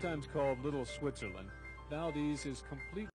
sometimes called Little Switzerland, Valdez is completely